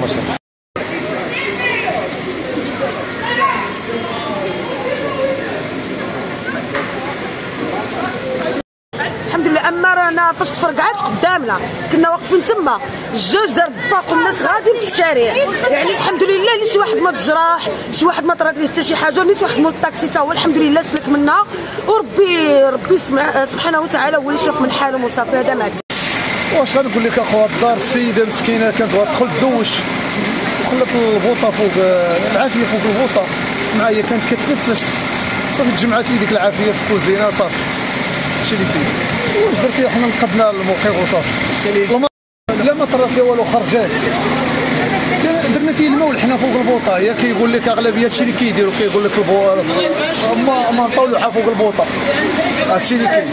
ما شاء الله الحمد لله. أما رانا فاش تفرقعات قدامنا. كنا واقفين تما. الجوج دار باق والناس غاديين في الشارع. يعني الحمد لله اللي شي واحد ما تجراح شي واحد ما طرات ليه حتى شي حاجة نيت واحد مول الطاكسي تا هو الحمد لله سلك منا. وربي ربي سبحانه وتعالى هو اللي شاف من حالهم وصافي هذا ما واش غنقول لك اخويا؟ الدار السيدة مسكينه كانت غتدخل تدوش. وخلت البوطه فوق العافية فوق البوطه معايا كانت كتنفس. صافي تجمعات لي ديك العافية في الكوزينة صافي. هادشي اللي كاين. واش درتي؟ حنا نقدنا الموقف وصافي. لا ما طرات لي والو خرجات. درنا فيه الماء ولحنا فوق البوطة. هي كيقول لك أغلبية هادشي اللي كيديروا كيقول لك البو ما ما نطولوا فوق البوطة. هادشي اللي كاين.